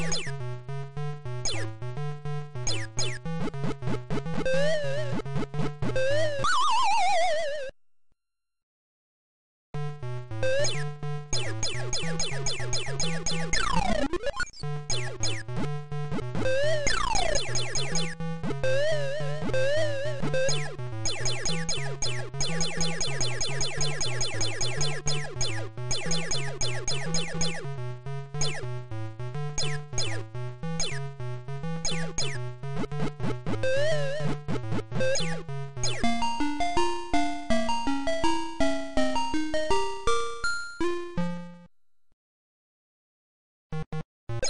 you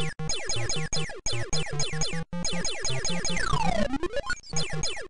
Thank you.